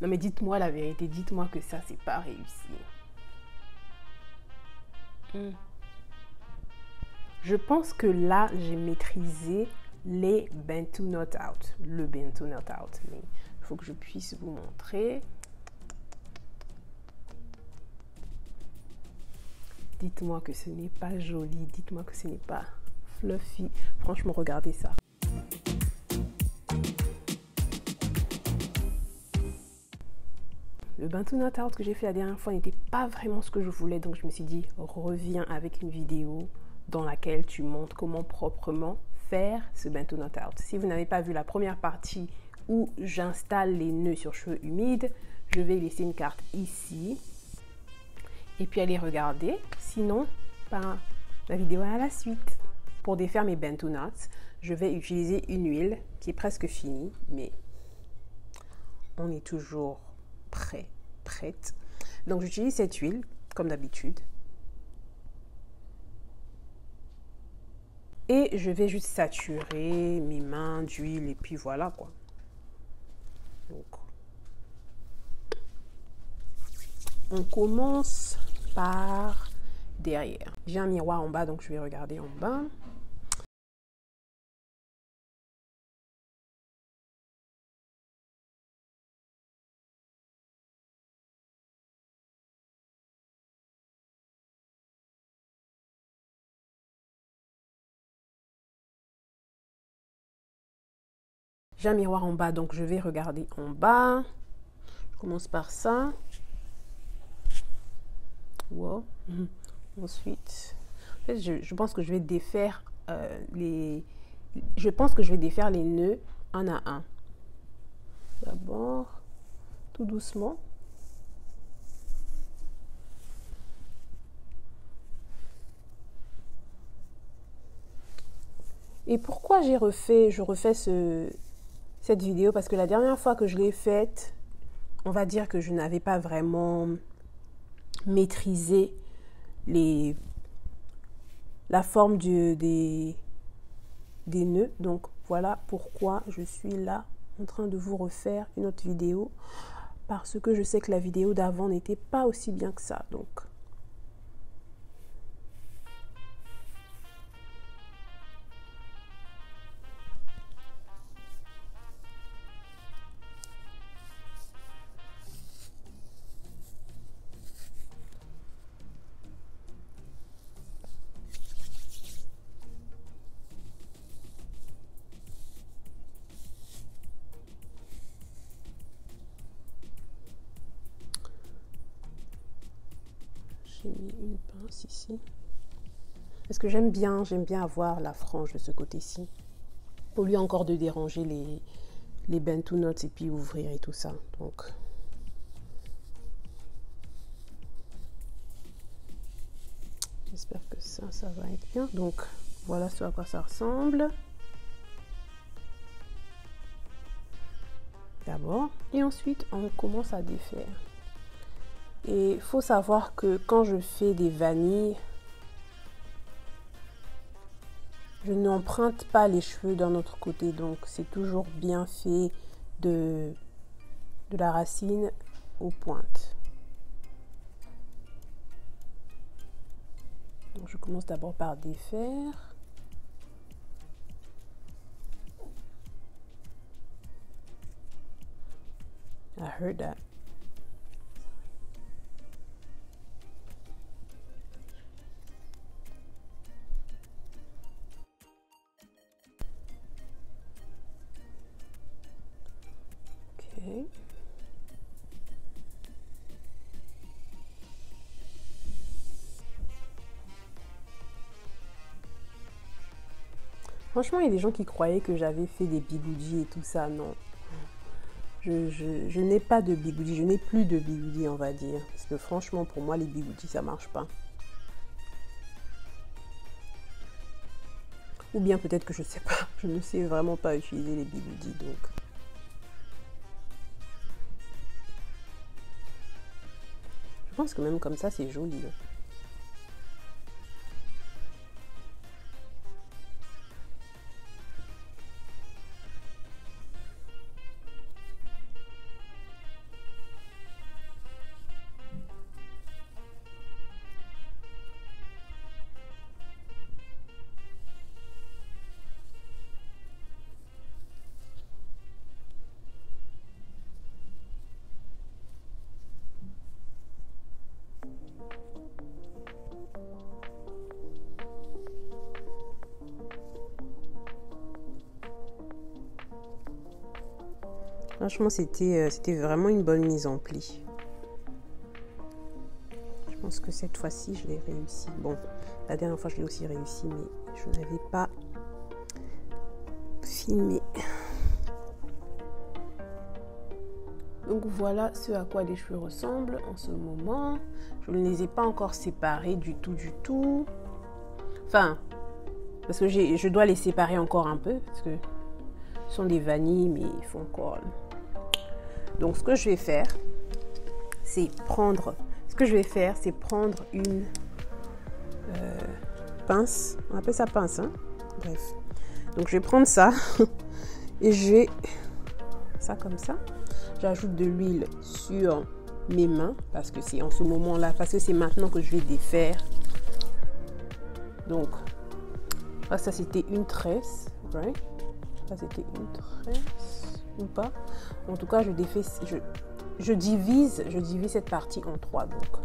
Non mais dites-moi la vérité, dites-moi que ça c'est pas réussi. Hmm. Je pense que là j'ai maîtrisé les Bantu Not Out, le Bantu Not Out. Mais il faut que je puisse vous montrer. Dites-moi que ce n'est pas joli, dites-moi que ce n'est pas fluffy. Franchement, regardez ça. Bantu Not Out que j'ai fait la dernière fois n'était pas vraiment ce que je voulais, donc je me suis dit, reviens avec une vidéo dans laquelle tu montres comment proprement faire ce Bantu Not Out. Si vous n'avez pas vu la première partie où j'installe les nœuds sur cheveux humides, je vais laisser une carte ici et puis aller regarder. Sinon, ben, la vidéo est à la suite. Pour défaire mes bento nuts, je vais utiliser une huile qui est presque finie, mais on est toujours prêt, Donc j'utilise cette huile, comme d'habitude. Et je vais juste saturer mes mains d'huile et puis voilà quoi. On commence par derrière. J'ai un miroir en bas, donc je vais regarder en bas. J'ai un miroir en bas, donc je vais regarder en bas. Je commence par ça. Wow. Ensuite, je, pense que je vais défaire euh, les. Je pense que je vais défaire les nœuds un à un. D'abord, tout doucement. Et pourquoi j'ai refait, je refais ce, cette vidéo Parce que la dernière fois que je l'ai faite, on va dire que je n'avais pas vraiment maîtriser les, la forme des, des nœuds. Donc voilà pourquoi je suis là en train de vous refaire une autre vidéo parce que je sais que la vidéo d'avant n'était pas aussi bien que ça. Donc j'ai mis une pince ici. Parce que j'aime bien, j'aime bien avoir la frange de ce côté-ci. Au lieu encore de déranger les, les bento notes et puis ouvrir et tout ça. Donc, j'espère que ça, ça va être bien. Donc, voilà ce à quoi ça ressemble. D'abord. Et ensuite, on commence à défaire. Et il faut savoir que quand je fais des vanilles, je n'emprunte pas les cheveux d'un autre côté. Donc c'est toujours bien fait de, de la racine aux pointes. Donc je commence d'abord par défaire. I heard that. Franchement, il y a des gens qui croyaient que j'avais fait des bigoudis et tout ça. Non. Je, n'ai pas de bigoudis. Je n'ai plus de bigoudis, on va dire. Parce que franchement, pour moi, les bigoudis, ça marche pas. Ou bien peut-être que je sais pas. Je ne sais vraiment pas utiliser les bigoudis. Donc. Pense que même comme ça, c'est joli. Franchement, c'était euh, c'était vraiment une bonne mise en pli. Je pense que cette fois-ci, je l'ai réussi. Bon, la dernière fois, je l'ai aussi réussi, mais je n'avais pas filmé. Donc voilà ce à quoi les cheveux ressemblent en ce moment. Je ne les ai pas encore séparés du tout, du tout. Enfin, parce que je dois les séparer encore un peu, parce que ce sont des vanilles, mais il faut encore... Donc ce que je vais faire, c'est prendre... Ce que je vais faire, c'est prendre une euh, pince. On appelle ça pince, hein Bref. Donc je vais prendre ça et je vais... Ça comme ça. J'ajoute de l'huile sur mes mains parce que c'est en ce moment-là, parce que c'est maintenant que je vais défaire. Donc, ça c'était une tresse, right? Ça c'était une tresse ou pas. En tout cas, je défais, je, je divise, je divise cette partie en trois. Donc,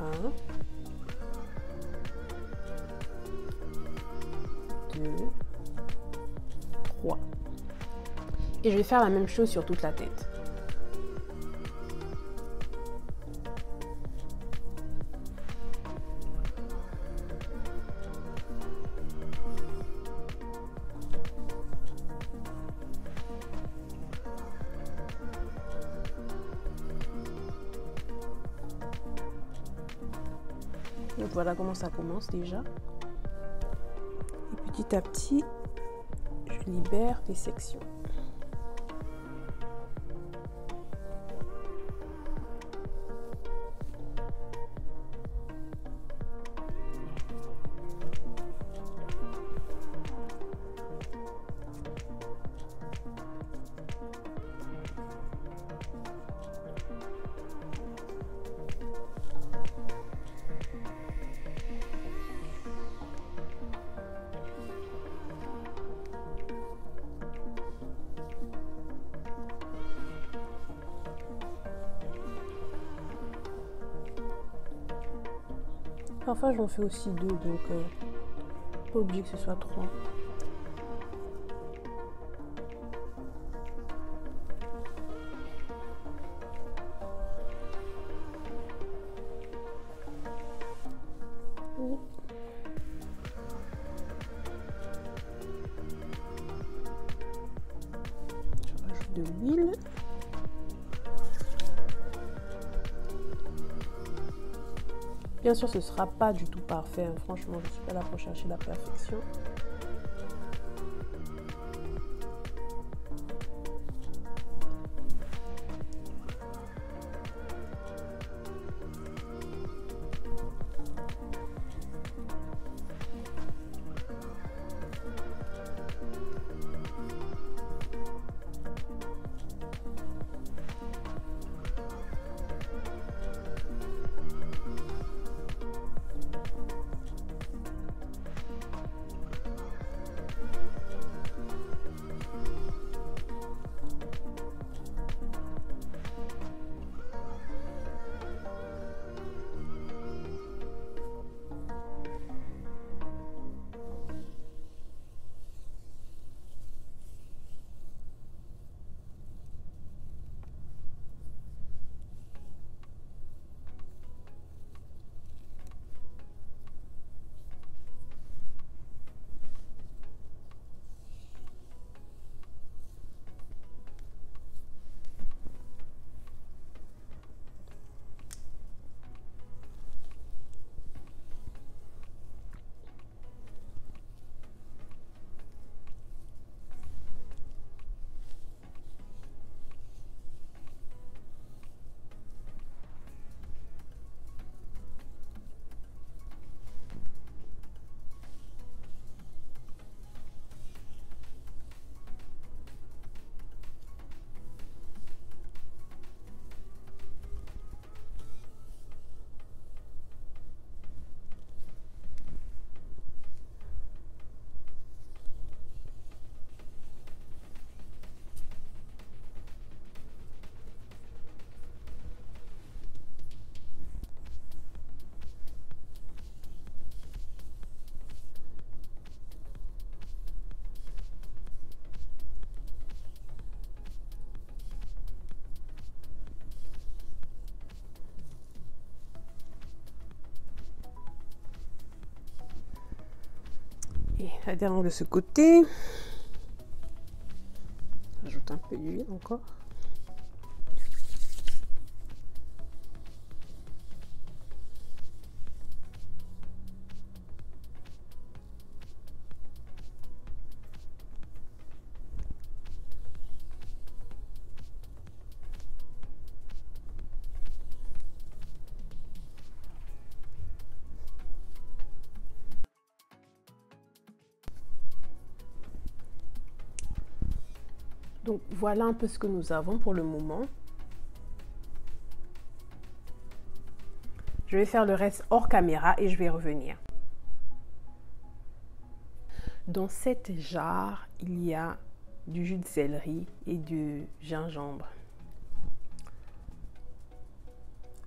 un, deux, trois. Et je vais faire la même chose sur toute la tête. Voilà comment ça commence déjà. Et petit à petit, je libère des sections. Parfois j'en fais aussi deux, donc euh, pas obligé que ce soit trois. Bien sûr, ce ne sera pas du tout parfait. Hein. Franchement, je ne suis pas là pour chercher la perfection. La dernière de ce côté. Ajoute un peu d'huile encore. Donc voilà un peu ce que nous avons pour le moment. Je vais faire le reste hors caméra et je vais revenir. Dans cette jarre, il y a du jus de céleri et du gingembre.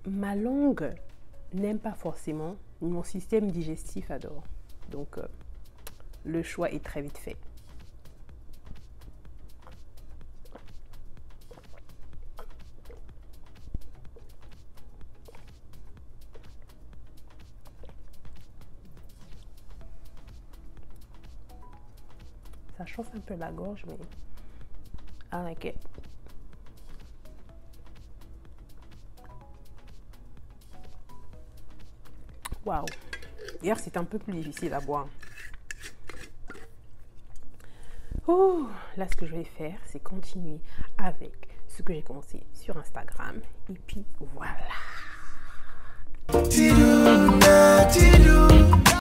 Ma langue n'aime pas forcément, mon système digestif adore. Donc euh, le choix est très vite fait. Chauffe un peu la gorge, mais I like. Waouh! Hier, c'était un peu plus difficile à boire. Oh, là, ce que je vais faire, c'est continuer avec ce que j'ai commencé sur Instagram. Et puis, voilà.